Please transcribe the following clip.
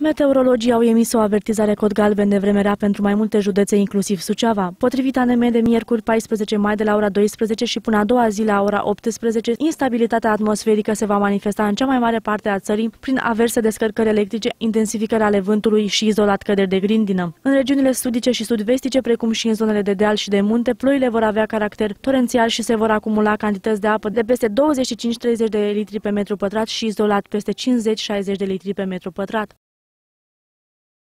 Meteorologii au emis o avertizare cod galben de vreme rea pentru mai multe județe, inclusiv Suceava. Potrivit ANM de miercuri 14 mai de la ora 12 și până a doua zi la ora 18, instabilitatea atmosferică se va manifesta în cea mai mare parte a țării prin averse descărcări electrice, intensificări ale vântului și izolat căderi de grindină. În regiunile sudice și sudvestice, precum și în zonele de deal și de munte, ploile vor avea caracter torențial și se vor acumula cantități de apă de peste 25-30 de litri pe metru pătrat și izolat peste 50-60 de litri pe metru pătrat.